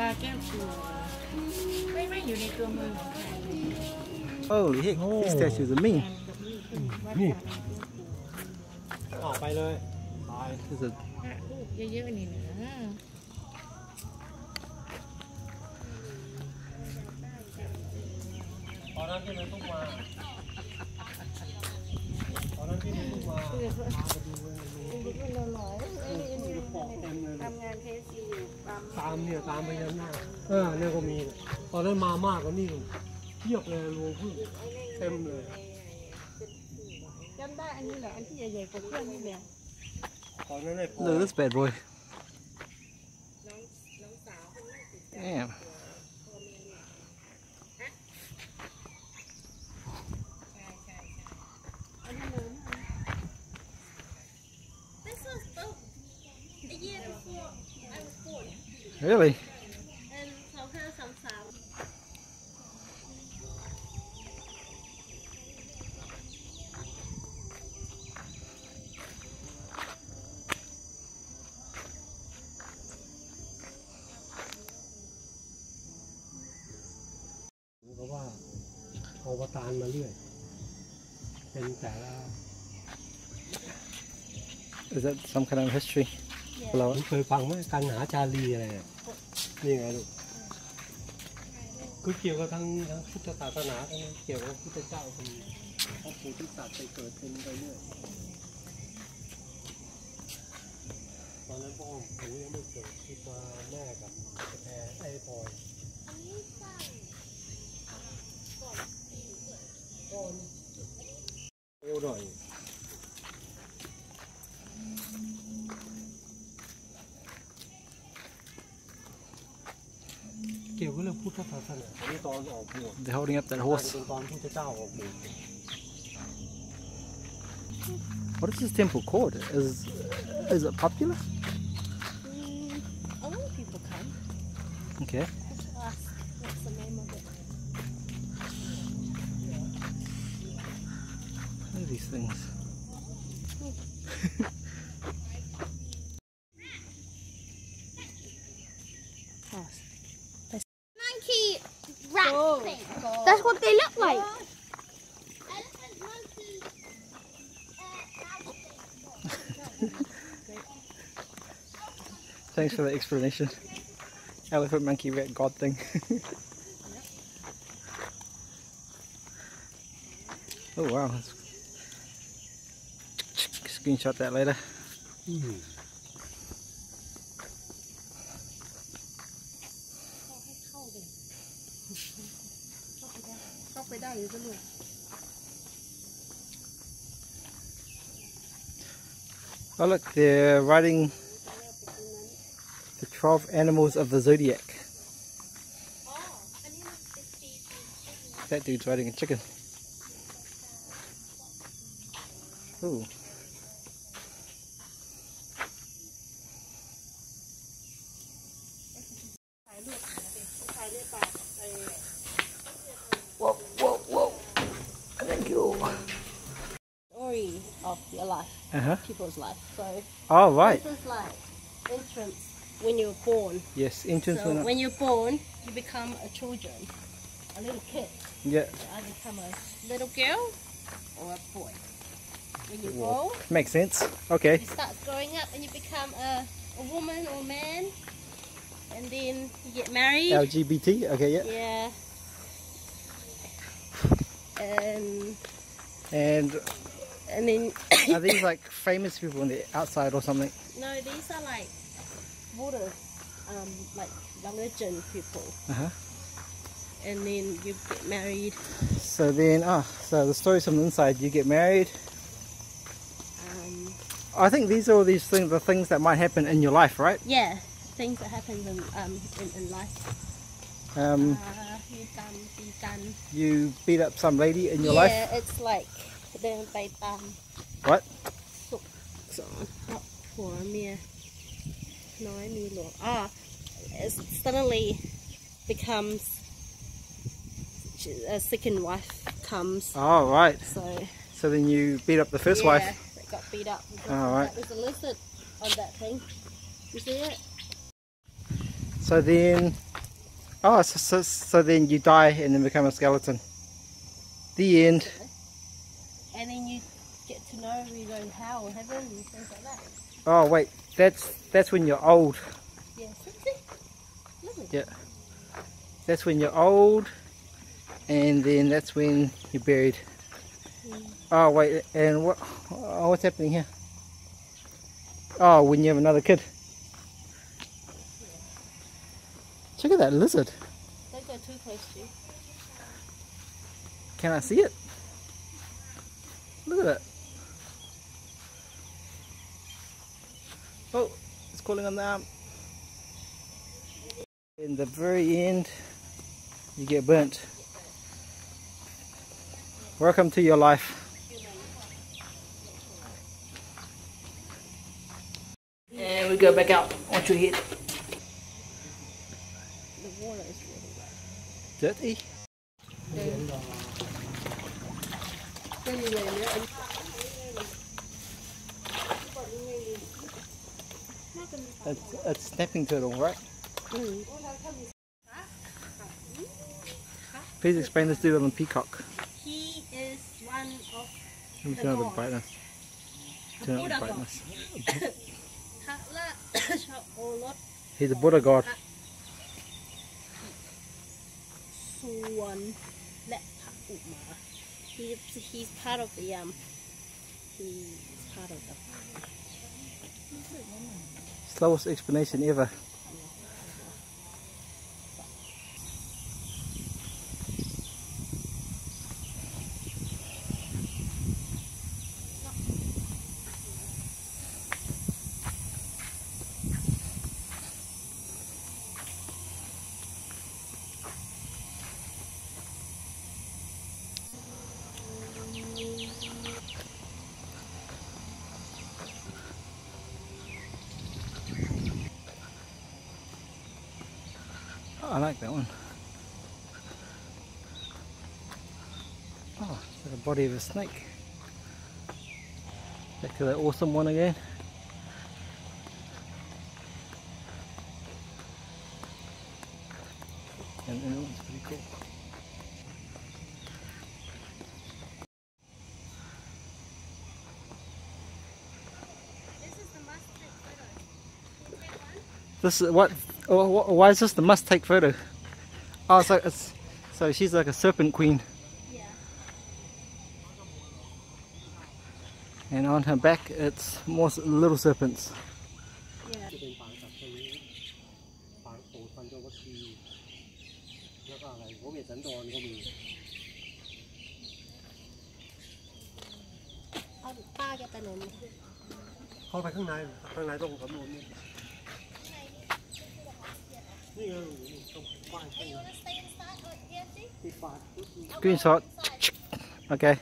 ราแก้วกูไม่ไม่อยู่ในตัวเมืองของไทย Holy heck, these statues are mean. นี่ ออกไปเลย ตาย There's a พระรูปเยอะๆนี่นะ ตอนนั้นที่มันต้องมาตอนนั้นที่มันต้องมาพาไปดูเลยปอกเต็มเลยทำงานเทสีอยู่ปั๊ม ตามเนี่ยตามไปยันหน้าเออเนี่ยก็มีเนี่ยตอนนั้นมามากกว่านี่เทียบเลยรวงพึ่งเต็มเลยจำได้อันนี้เหรออันที่ใหญ่ๆกว่าเครื่องนี่แหละตอนนั้นไอ้ปอ look at this bad boy. Damn. อันนี้เลย This was built a year before I was born Really? in 2533 เพราะว่าอวตารมาเรื่อย เป็นแต่ละ Is that some kind of history? เราเคยฟังไหมการหาจารีอะไรนี่ไงลูกคือเกี่ยวกับทั้งทั้งพุทธศาสนาทั้งเกี่ยวกับพุทธเจ้าเป็นพระโพธิสัตว์ไปเกิดเป็นไปเรื่อยตอนนั้นพ่อผมยังไม่เกิดคิดว่าแม่กับแพรไอ้พลอยพ่อนี่โอ้หน่อย กี่ยวกับเรื่องพุทธศาสนาอันนี้ตอนออกบวช They're holding up that น่าจะ horse. เป็นตอนพุทธเจ้าออกบวช What is this temple called? Is is it popular? A lot of people come Okay. ask what's the name of it What are these things? Thanks for the explanation. Elephant, monkey, rat, god thing. oh wow. Screenshot that later. Mm. Oh look, they're riding 12 animals of the zodiac. That dude's riding a chicken. Ooh. Whoa, whoa, whoa. Thank you. Story of your life, Uh huh. people's life. So Oh right. this is like entrance when you're born. Yes, entrance. So when you're born, you become a children, a little kid. Yeah, So I become a little girl or a boy. When you grow, makes sense. Okay. you start growing up and you become a, a woman or man. And then you get married. LGBT. Okay, yeah. Yeah. And And and then are these like famous people on the outside or something? no, these are like water, um, like younger gen people. Uh -huh. And then you get married. So then, ah, so the stories from the inside. You get married. Um, I think these are all these things, the things that might happen in your life, right? Yeah, things that happen in um, in, in life. Um, uh, you, done, you, done. you beat up some lady in your yeah, life. Yeah, it's like they um. What? So, so not poor me. Naomi Law, ah, suddenly becomes a second wife comes. Oh, right. So so then you beat up the first yeah, wife. Yeah, got beat up. Got oh, right. There's a lizard on that thing. You see it? So then, oh, so, so, so then you die and then become a skeleton. The end. And then you get to know you go to hell, heaven, and things like that. Oh, wait, that's that's when you're old. Yeah, see, see? Lovely. Yeah. That's when you're old, and then that's when you're buried. Oh wait, and what? Oh, what's happening here? Oh, when you have another kid. Check out that lizard. Don't go too close to. Can I see it? Look at it. Oh, it's calling on the arm. In the very end, you get burnt. Welcome to your life. And we go back out onto your head. The water is really Dirty. It's, it's snapping turtle, right? Please explain this doodle and peacock. He is one of Let me turn up the brightness. Turn up the brightness. He's a Buddha god. He, he's part of the um he's part of the Slowest explanation ever. Like that one. Oh, like a body of a snake. Back to that awesome one again. And that one's pretty cool. This is what? Oh, why is this the must take photo? Oh, so it's so she's like a serpent queen, yeah and on her back it's more little serpents. yeah Screenshot. Okay.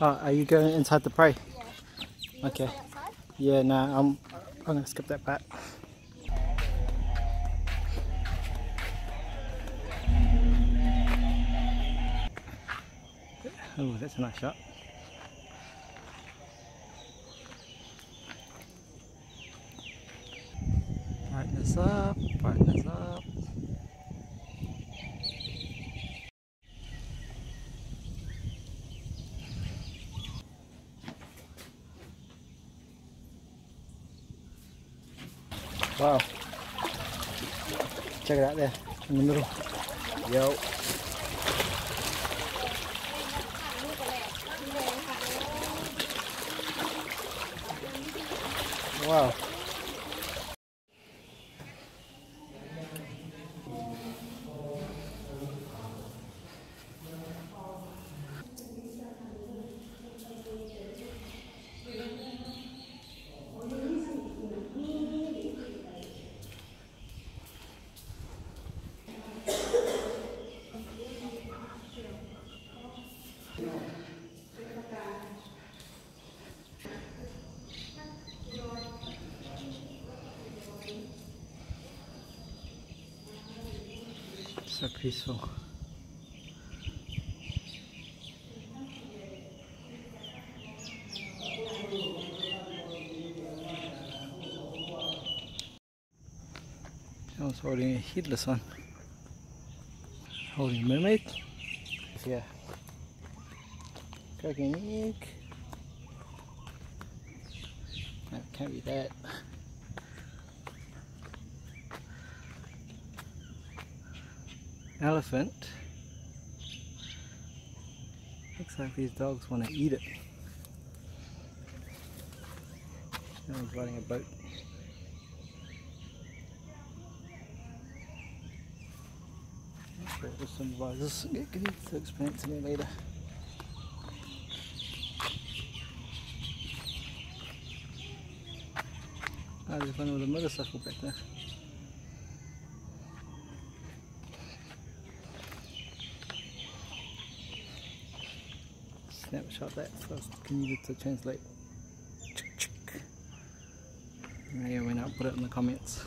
Oh, are you going inside to pray? Okay. Yeah, no, I'm I'm gonna skip that part. Oh, that's a nice shot. Brightness up, brightness up. Wow. Check it out there in the middle. Yo. Wow. so peaceful. Someone's holding a heedless one. Holding mermaid. Yeah. Cracking egg. That can't be that. Elephant. Looks like these dogs want to eat it. That one's riding a boat. This symbolizes get to explain it later. Ah, there's one with a motorcycle back there. Snapshot that I can use it to translate. Yeah, why not put it in the comments.